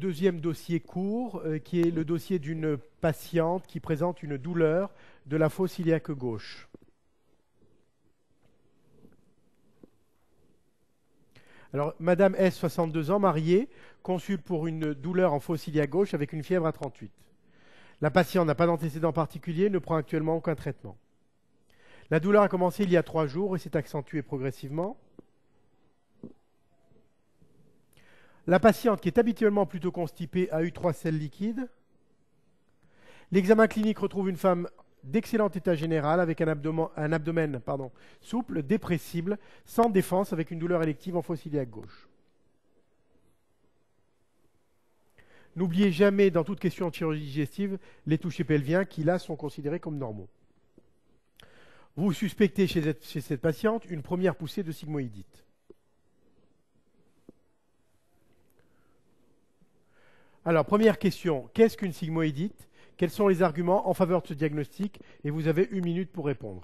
Deuxième dossier court, euh, qui est le dossier d'une patiente qui présente une douleur de la fosse iliaque gauche. Alors, Madame S, 62 ans, mariée, consulte pour une douleur en fosse iliaque gauche avec une fièvre à 38. La patiente n'a pas d'antécédent particulier, ne prend actuellement aucun traitement. La douleur a commencé il y a trois jours et s'est accentuée progressivement. La patiente, qui est habituellement plutôt constipée, a eu trois selles liquides. L'examen clinique retrouve une femme d'excellent état général avec un abdomen, souple, dépressible, sans défense, avec une douleur élective en fosse iliaque gauche. N'oubliez jamais, dans toute question de chirurgie digestive, les touchés pelviens qui, là, sont considérés comme normaux. Vous suspectez chez cette patiente une première poussée de sigmoïdite. Alors, première question, qu'est-ce qu'une sigmoïdite? Quels sont les arguments en faveur de ce diagnostic? Et vous avez une minute pour répondre.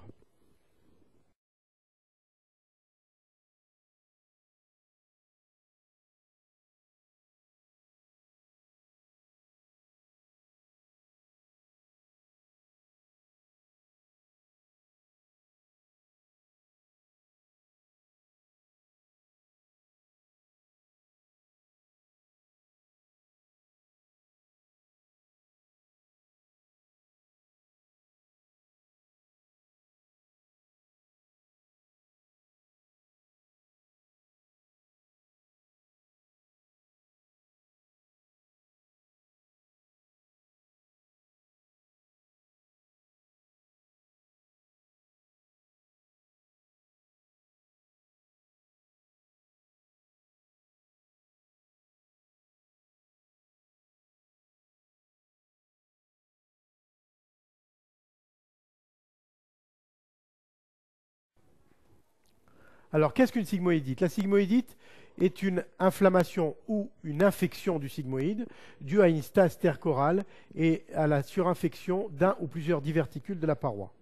Alors, qu'est-ce qu'une sigmoïdite? La sigmoïdite est une inflammation ou une infection du sigmoïde due à une stase tercorale et à la surinfection d'un ou plusieurs diverticules de la paroi.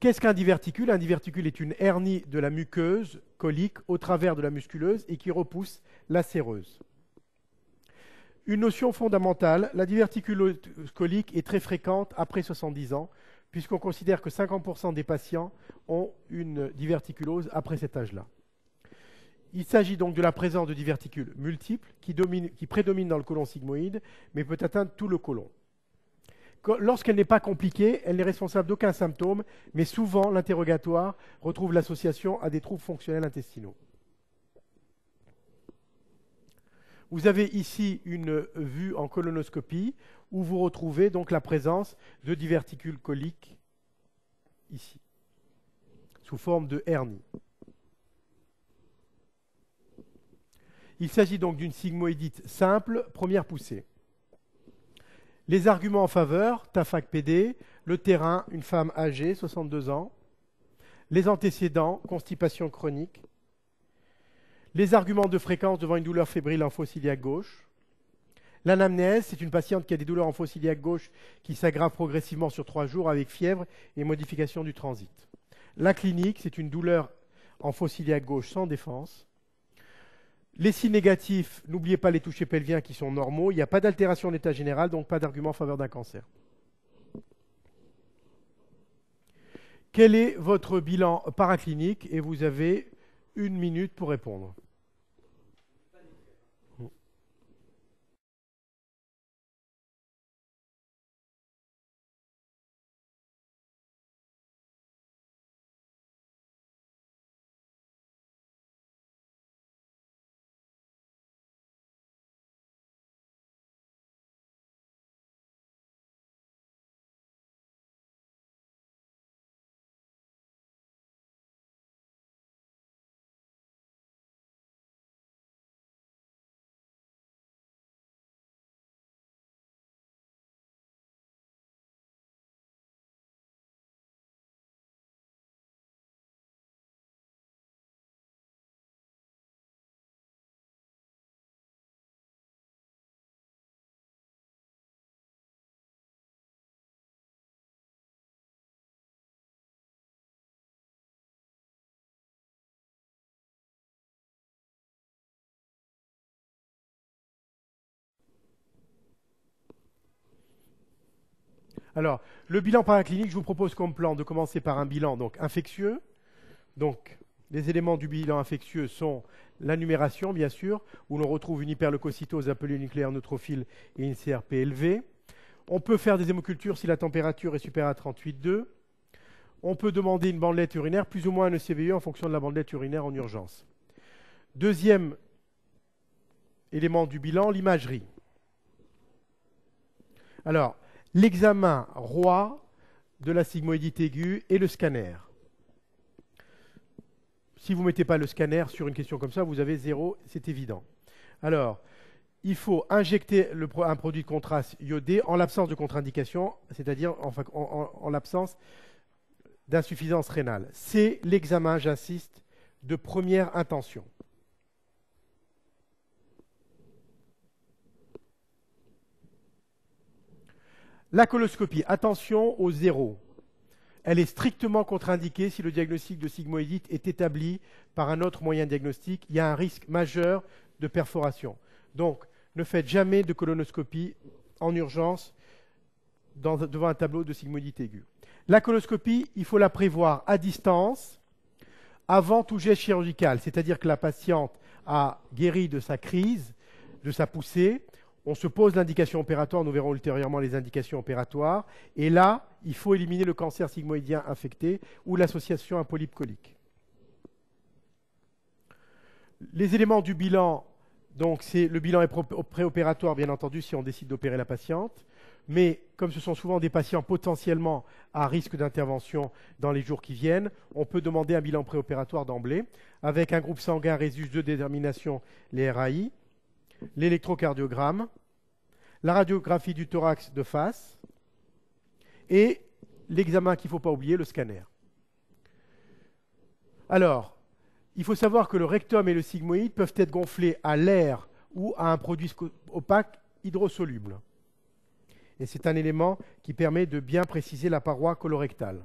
Qu'est-ce qu'un diverticule? Un diverticule est une hernie de la muqueuse colique au travers de la musculeuse et qui repousse la séreuse. Une notion fondamentale, la diverticulose colique est très fréquente après 70 ans, puisqu'on considère que 50% des patients ont une diverticulose après cet âge-là. Il s'agit donc de la présence de diverticules multiples qui, prédominent dans le côlon sigmoïde, mais peut atteindre tout le côlon. Lorsqu'elle n'est pas compliquée, elle n'est responsable d'aucun symptôme, mais souvent l'interrogatoire retrouve l'association à des troubles fonctionnels intestinaux. Vous avez ici une vue en colonoscopie où vous retrouvez donc la présence de diverticules coliques ici, sous forme de hernie. Il s'agit donc d'une sigmoïdite simple, première poussée. Les arguments en faveur, TAFAC PD, le terrain, une femme âgée, 62 ans. Les antécédents, constipation chronique, les arguments de fréquence devant une douleur fébrile en fosse gauche. L'anamnèse, c'est une patiente qui a des douleurs en fosse gauche qui s'aggravent progressivement sur trois jours avec fièvre et modification du transit. La clinique, c'est une douleur en fosse gauche sans défense. Les signes négatifs, n'oubliez pas les touchés pelviens qui sont normaux. Il n'y a pas d'altération d'état général, donc pas d'argument en faveur d'un cancer. Quel est votre bilan paraclinique? Et vous avez une minute pour répondre. Alors, le bilan paraclinique, je vous propose comme plan de commencer par un bilan donc infectieux. Donc, les éléments du bilan infectieux sont la numération, bien sûr, où l'on retrouve une hyperleucocytose appelée nucléaire neutrophile et une CRP élevée. On peut faire des hémocultures si la température est supérieure à 38,2. On peut demander une bandelette urinaire, plus ou moins un ECVE en fonction de la bandelette urinaire en urgence. Deuxième élément du bilan, l'imagerie. Alors, l'examen roi de la sigmoïdite aiguë et le scanner. Si vous ne mettez pas le scanner sur une question comme ça, vous avez zéro, c'est évident. Alors, il faut injecter un produit de contraste iodé en l'absence de contre-indication, c'est-à-dire en, l'absence d'insuffisance rénale. C'est l'examen, j'insiste, de première intention. La coloscopie, attention au zéro. Elle est strictement contre-indiquée si le diagnostic de sigmoïdite est établi par un autre moyen diagnostique. Il y a un risque majeur de perforation. Donc, ne faites jamais de colonoscopie en urgence devant un tableau de sigmoïdite aiguë. La coloscopie, il faut la prévoir à distance avant tout geste chirurgical, c'est-à-dire que la patiente a guéri de sa crise, de sa poussée, on se pose l'indication opératoire, nous verrons ultérieurement les indications opératoires, et là, il faut éliminer le cancer sigmoïdien infecté ou l'association à polype. Les éléments du bilan donc le bilan est préopératoire, bien entendu, si on décide d'opérer la patiente. Mais comme ce sont souvent des patients potentiellement à risque d'intervention dans les jours qui viennent, on peut demander un bilan préopératoire d'emblée, avec un groupe sanguin résus de détermination, les RAI, l'électrocardiogramme, la radiographie du thorax de face et l'examen qu'il ne faut pas oublier, le scanner. Alors, il faut savoir que le rectum et le sigmoïde peuvent être gonflés à l'air ou à un produit opaque hydrosoluble. Et c'est un élément qui permet de bien préciser la paroi colorectale.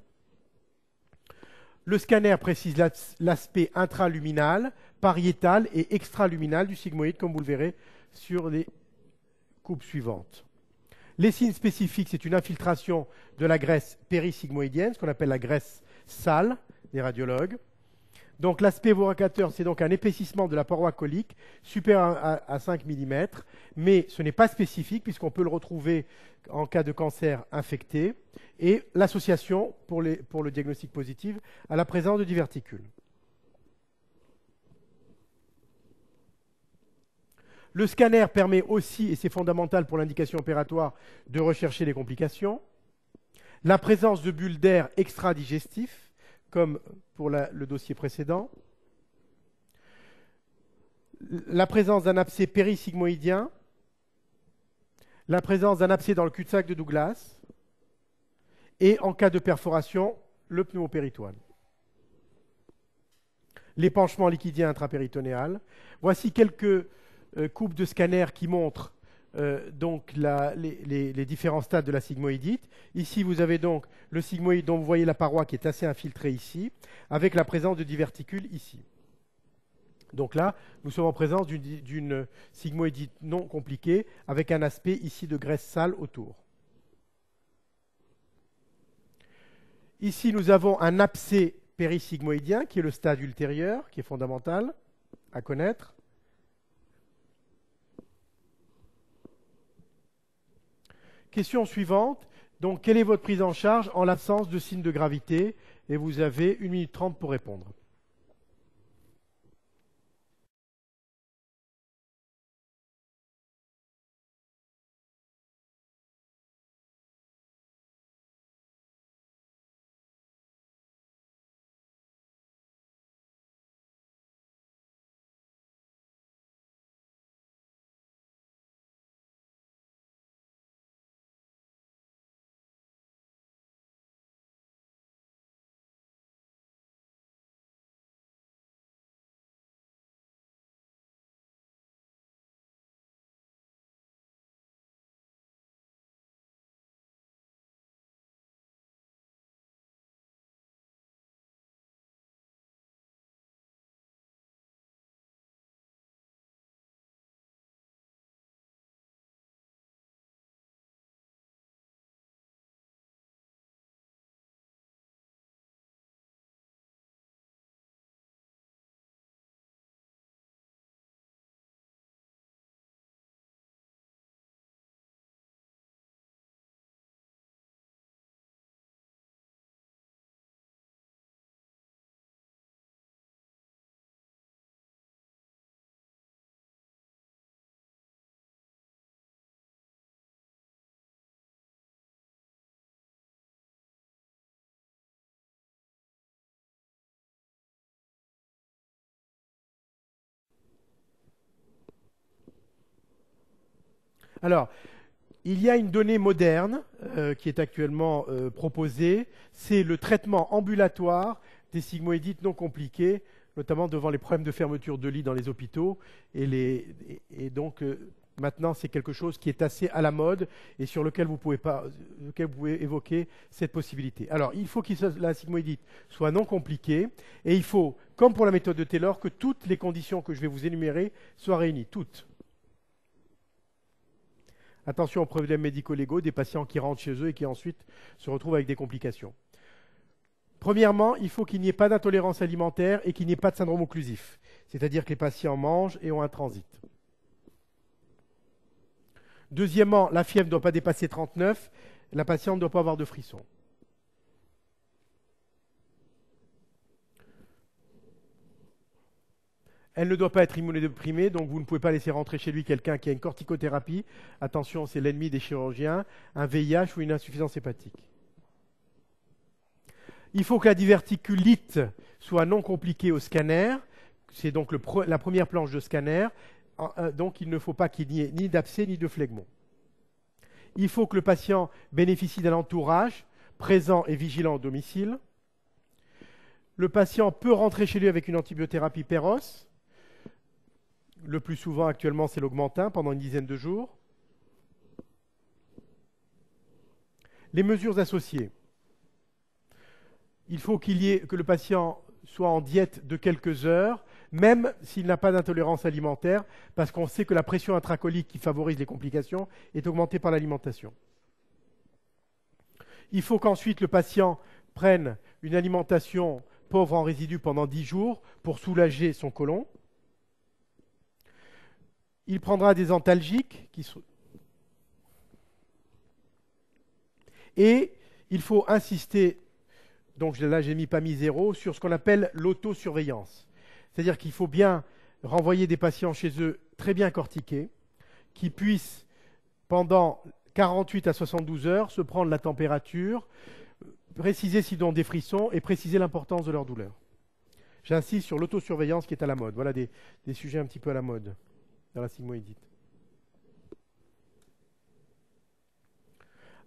Le scanner précise l'aspect intraluminal, pariétal et extraluminal du sigmoïde, comme vous le verrez sur les coupes suivantes. Les signes spécifiques, c'est une infiltration de la graisse périsigmoïdienne, ce qu'on appelle la graisse sale des radiologues. Donc l'aspect voracateur, c'est donc un épaississement de la paroi colique supérieur à, 5 mm, mais ce n'est pas spécifique puisqu'on peut le retrouver en cas de cancer infecté, et l'association pour le diagnostic positif à la présence de diverticules. Le scanner permet aussi, et c'est fondamental pour l'indication opératoire, de rechercher les complications. La présence de bulles d'air extradigestifs, comme pour le dossier précédent. La présence d'un abcès périsigmoïdien, la présence d'un abcès dans le cul-de-sac de Douglas, et en cas de perforation, le pneumopéritoine. L'épanchement liquidien intrapéritonéal. Voici quelques euh, coupes de scanner qui montrent euh, donc les, différents stades de la sigmoïdite. Ici, vous avez donc le sigmoïde dont vous voyez la paroi qui est assez infiltrée ici, avec la présence de diverticules ici. Donc là, nous sommes en présence d'une sigmoïdite non compliquée, avec un aspect ici de graisse sale autour. Ici, nous avons un abcès périsigmoïdien, qui est le stade ultérieur, qui est fondamental à connaître. Question suivante. Donc, quelle est votre prise en charge en l'absence de signe de gravité? Et vous avez 1 minute 30 pour répondre. Alors, il y a une donnée moderne euh, qui est actuellement euh, proposée, c'est le traitement ambulatoire des sigmoïdites non compliqués, notamment devant les problèmes de fermeture de lits dans les hôpitaux. Et, donc, euh, maintenant, c'est quelque chose qui est assez à la mode et sur lequel vous pouvez, vous pouvez évoquer cette possibilité. Alors, il faut que la sigmoïdite soit non compliquée et il faut, comme pour la méthode de Taylor, que toutes les conditions que je vais vous énumérer soient réunies, toutes. Attention aux problèmes médico-légaux des patients qui rentrent chez eux et qui ensuite se retrouvent avec des complications. Premièrement, il faut qu'il n'y ait pas d'intolérance alimentaire et qu'il n'y ait pas de syndrome occlusif, c'est-à-dire que les patients mangent et ont un transit. Deuxièmement, la fièvre ne doit pas dépasser 39, la patiente ne doit pas avoir de frissons. Elle ne doit pas être immunodéprimée, donc vous ne pouvez pas laisser rentrer chez lui quelqu'un qui a une corticothérapie. Attention, c'est l'ennemi des chirurgiens, un VIH ou une insuffisance hépatique. Il faut que la diverticulite soit non compliquée au scanner. C'est donc la première planche de scanner. Euh, donc il ne faut pas qu'il y ait ni d'abcès ni de phlegmon. Il faut que le patient bénéficie d'un entourage présent et vigilant au domicile. Le patient peut rentrer chez lui avec une antibiothérapie péros. Le plus souvent actuellement, c'est l'augmentin pendant une dizaine de jours. Les mesures associées. Il faut que le patient soit en diète de quelques heures, même s'il n'a pas d'intolérance alimentaire, parce qu'on sait que la pression intracolique qui favorise les complications est augmentée par l'alimentation. Il faut qu'ensuite le patient prenne une alimentation pauvre en résidus pendant 10 jours pour soulager son côlon. Il prendra des antalgiques. Et il faut insister, donc là j'ai mis pas mis zéro, sur ce qu'on appelle l'autosurveillance. C'est-à-dire qu'il faut bien renvoyer des patients chez eux très bien cortiqués, qui puissent pendant 48 à 72 heures se prendre la température, préciser s'ils ont des frissons et préciser l'importance de leur douleur. J'insiste sur l'autosurveillance qui est à la mode. Voilà des sujets un petit peu à la mode dans la sigmoïdite.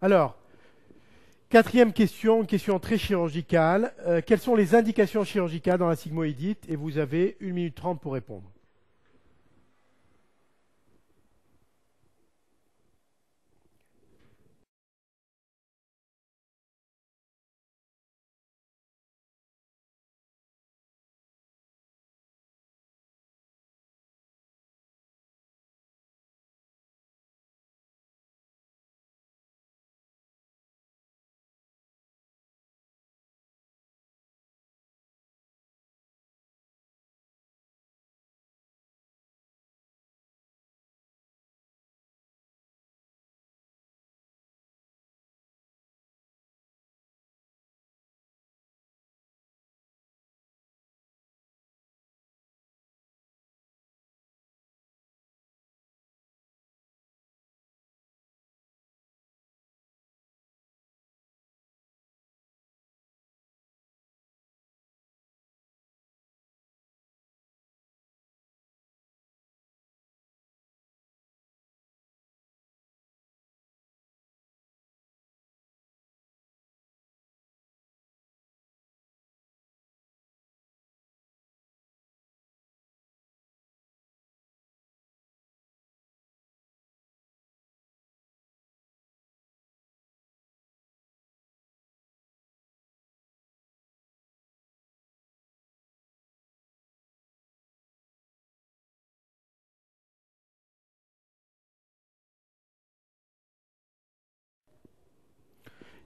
Alors, quatrième question, une question très chirurgicale. Euh, quelles sont les indications chirurgicales dans la sigmoïdite Et vous avez une minute trente pour répondre.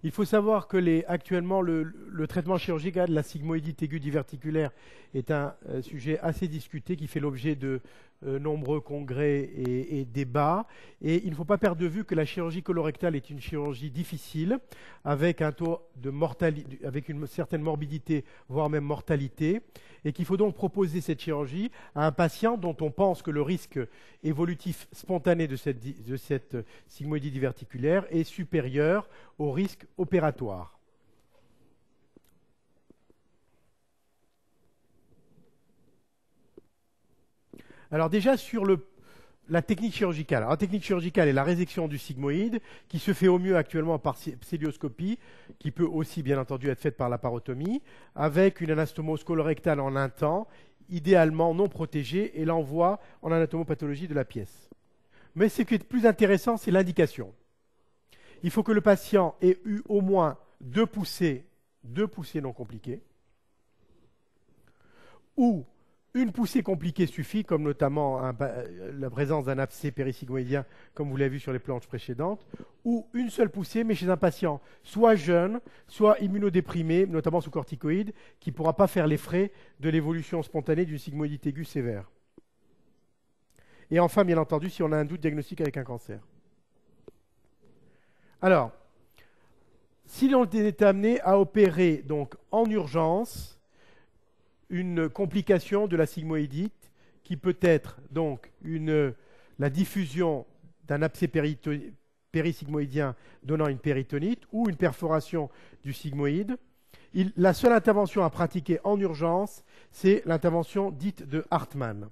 Il faut savoir que actuellement, le, traitement chirurgical de la sigmoïdite aiguë diverticulaire est un euh, sujet assez discuté qui fait l'objet de euh, nombreux congrès et, débats. Et il ne faut pas perdre de vue que la chirurgie colorectale est une chirurgie difficile, avec un taux de mortalité, avec une certaine morbidité, voire même mortalité, et qu'il faut donc proposer cette chirurgie à un patient dont on pense que le risque évolutif spontané de cette, de sigmoïdie diverticulaire est supérieur au risque opératoire. Alors déjà sur la technique chirurgicale. la technique chirurgicale est la résection du sigmoïde, qui se fait au mieux actuellement par célioscopie, qui peut aussi bien entendu être faite par la parotomie, avec une anastomose colorectale en un temps, idéalement non protégée, et l'envoi en anatomopathologie de la pièce. Mais ce qui est plus intéressant, c'est l'indication. Il faut que le patient ait eu au moins deux poussées, deux poussées non compliquées, ou une poussée compliquée suffit, comme notamment la présence d'un abcès périsigmoïdien, comme vous l'avez vu sur les planches précédentes, ou une seule poussée, mais chez un patient soit jeune, soit immunodéprimé, notamment sous corticoïdes, qui ne pourra pas faire les frais de l'évolution spontanée d'une sigmoïdite aiguë sévère. Et enfin, bien entendu, si on a un doute diagnostique avec un cancer. Alors, si l'on est amené à opérer donc en urgence, une complication de la sigmoïdite qui peut être donc la diffusion d'un abcès périsigmoïdien donnant une péritonite ou une perforation du sigmoïde. la seule intervention à pratiquer en urgence, c'est l'intervention dite de Hartmann.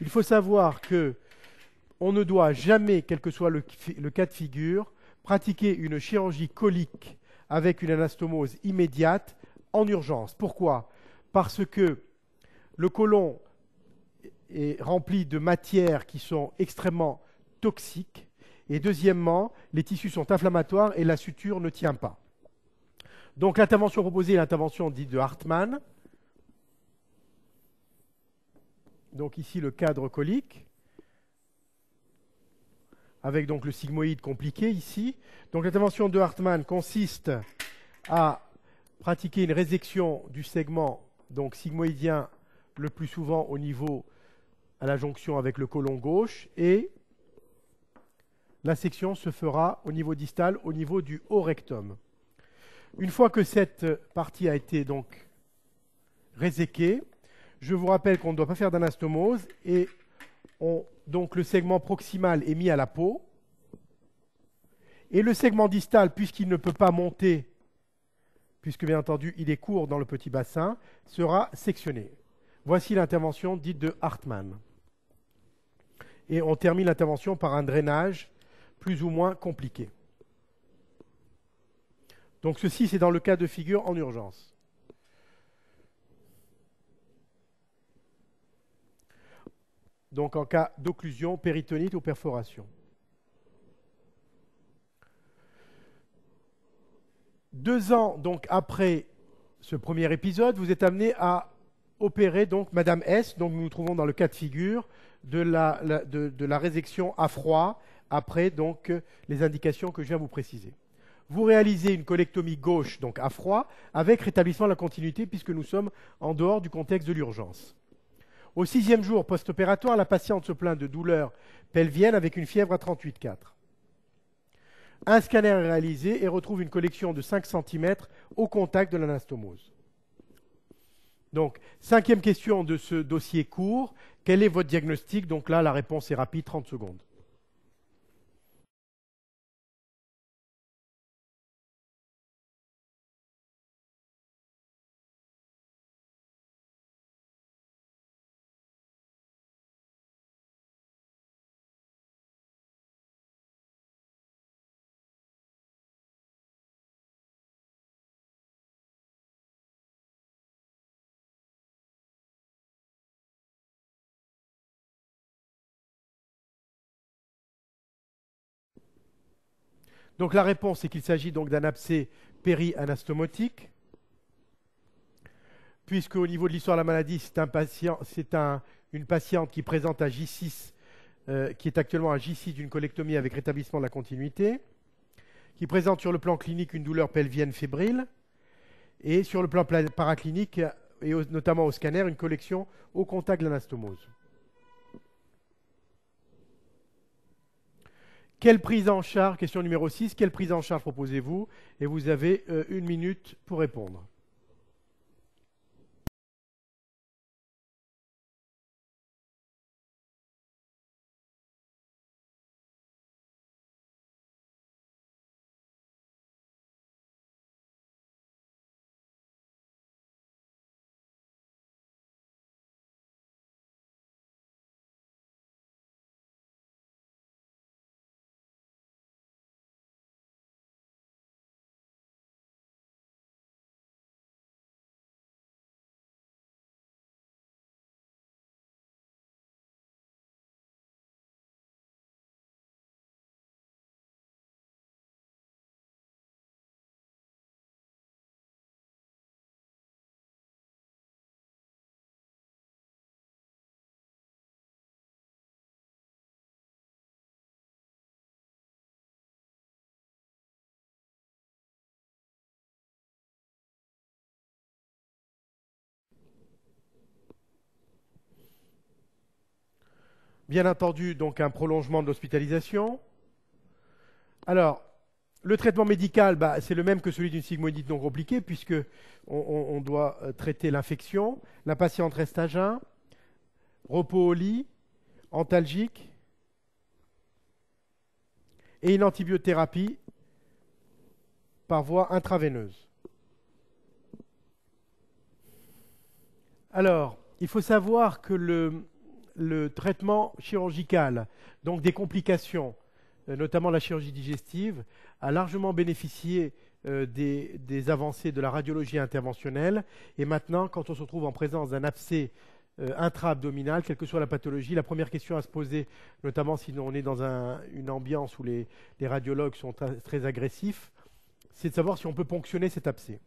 Il faut savoir que on ne doit jamais, quel que soit le cas de figure, pratiquer une chirurgie colique avec une anastomose immédiate en urgence. Pourquoi? Parce que le côlon est rempli de matières qui sont extrêmement toxiques. Et deuxièmement, les tissus sont inflammatoires et la suture ne tient pas. Donc l'intervention proposée est l'intervention dite de Hartmann. Donc ici le cadre colique, avec donc le sigmoïde compliqué ici. Donc l'intervention de Hartmann consiste à pratiquer une résection du segment donc sigmoïdien le plus souvent au niveau à la jonction avec le côlon gauche et la section se fera au niveau distal, au niveau du haut rectum. Une fois que cette partie a été donc réséquée, je vous rappelle qu'on ne doit pas faire d'anastomose et donc le segment proximal est mis à la peau et le segment distal, puisqu'il ne peut pas monter puisque bien entendu il est court dans le petit bassin, sera sectionné. Voici l'intervention dite de Hartmann. Et on termine l'intervention par un drainage plus ou moins compliqué. Donc ceci, c'est dans le cas de figure en urgence. Donc en cas d'occlusion, péritonite ou perforation. Deux ans après ce premier épisode, vous êtes amené à opérer donc Madame S. Donc nous nous trouvons dans le cas de figure de la, de, résection à froid après les indications que je viens vous préciser. Vous réalisez une colectomie gauche donc à froid avec rétablissement de la continuité puisque nous sommes en dehors du contexte de l'urgence. Au sixième jour post-opératoire, la patiente se plaint de douleurs pelviennes avec une fièvre à 38,4. Un scanner est réalisé et retrouve une collection de 5 cm au contact de l'anastomose. Donc, cinquième question de ce dossier court. Quel est votre diagnostic? Donc là, la réponse est rapide, 30 secondes. Donc la réponse est qu'il s'agit donc d'un abcès périanastomotique, puisque au niveau de l'histoire de la maladie, c'est un une patiente qui présente à J6, euh, qui est actuellement à J6 d'une colectomie avec rétablissement de la continuité, qui présente sur le plan clinique une douleur pelvienne fébrile, et sur le plan paraclinique, et notamment au scanner, une collection au contact de l'anastomose. Quelle prise en charge, question numéro 6, quelle prise en charge proposez-vous? Et vous avez euh, une minute pour répondre. Bien entendu, donc un prolongement de l'hospitalisation. Alors, le traitement médical, bah, c'est le même que celui d'une sigmoïdite non compliquée, puisque on, doit euh, traiter l'infection. La patiente reste à jeun, repos au lit, antalgique, et une antibiothérapie par voie intraveineuse. Alors, il faut savoir que le, traitement chirurgical, donc des complications, euh, notamment la chirurgie digestive, a largement bénéficié euh, des, avancées de la radiologie interventionnelle. Et maintenant, quand on se retrouve en présence d'un abcès euh, intra-abdominal, quelle que soit la pathologie, la première question à se poser, notamment si on est dans une ambiance où les, radiologues sont très agressifs, c'est de savoir si on peut ponctionner cet abcès.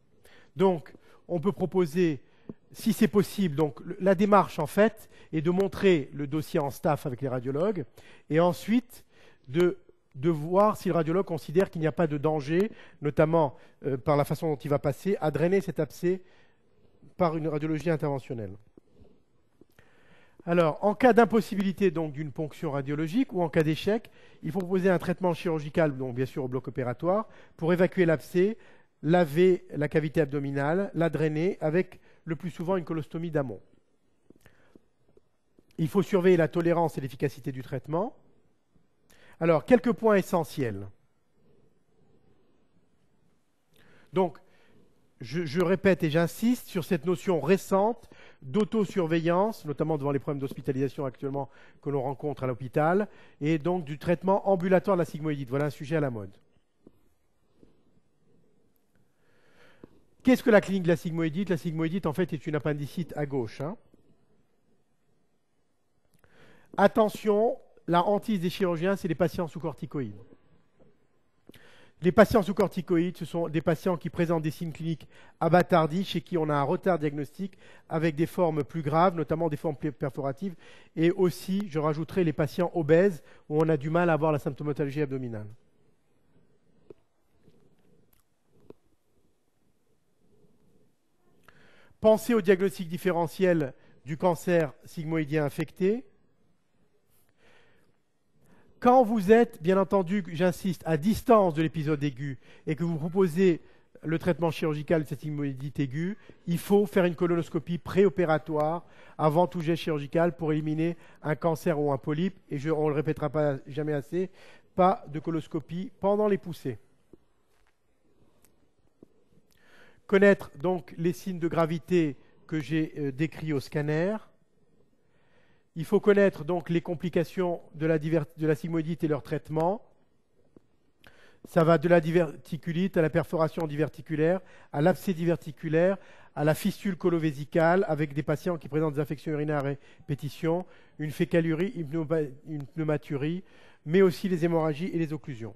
Donc, on peut proposer si c'est possible, donc la démarche en fait est de montrer le dossier en staff avec les radiologues et ensuite de, voir si le radiologue considère qu'il n'y a pas de danger, notamment euh, par la façon dont il va passer, à drainer cet abcès par une radiologie interventionnelle. Alors, en cas d'impossibilité donc d'une ponction radiologique ou en cas d'échec, il faut proposer un traitement chirurgical, donc bien sûr au bloc opératoire, pour évacuer l'abcès, laver la cavité abdominale, la drainer avec le plus souvent une colostomie d'amont. Il faut surveiller la tolérance et l'efficacité du traitement. Alors, quelques points essentiels. Donc, je, répète et j'insiste sur cette notion récente d'autosurveillance, notamment devant les problèmes d'hospitalisation actuellement que l'on rencontre à l'hôpital, et donc du traitement ambulatoire de la sigmoïdite. Voilà un sujet à la mode. Qu'est-ce que la clinique de la sigmoïdite? La sigmoïdite, en fait, est une appendicite à gauche. Hein. Attention, la hantise des chirurgiens, c'est les patients sous corticoïdes. Les patients sous corticoïdes, ce sont des patients qui présentent des signes cliniques abattardis, chez qui on a un retard diagnostique avec des formes plus graves, notamment des formes perforatives, et aussi, je rajouterai, les patients obèses, où on a du mal à avoir la symptomatologie abdominale. Pensez au diagnostic différentiel du cancer sigmoïdien infecté. Quand vous êtes, bien entendu, j'insiste, à distance de l'épisode aigu et que vous proposez le traitement chirurgical de cette sigmoïdite aiguë, il faut faire une colonoscopie préopératoire avant tout geste chirurgical pour éliminer un cancer ou un polype. Et je, on ne le répétera pas jamais assez, pas de coloscopie pendant les poussées. Connaître donc les signes de gravité que j'ai euh, décrits au scanner. Il faut connaître donc les complications de la, de sigmoïdite et leur traitement. Ça va de la diverticulite à la perforation diverticulaire, à l'abcès diverticulaire, à la fistule colovésicale avec des patients qui présentent des infections urinaires à une fécalurie, une pneumaturie, mais aussi les hémorragies et les occlusions.